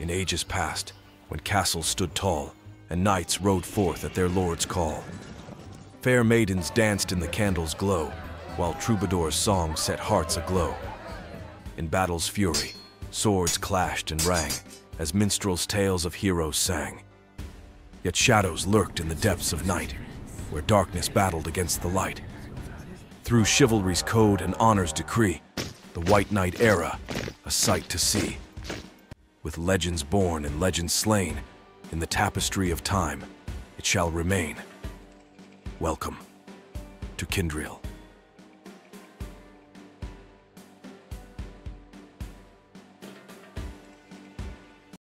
in ages past, when castles stood tall and knights rode forth at their lord's call. Fair maidens danced in the candle's glow, while troubadours' song set hearts aglow. In battle's fury, swords clashed and rang as minstrels' tales of heroes sang. Yet shadows lurked in the depths of night, where darkness battled against the light. Through chivalry's code and honor's decree, the White Knight era, a sight to see. With legends born and legends slain, in the tapestry of time, it shall remain. Welcome to Kinndraill.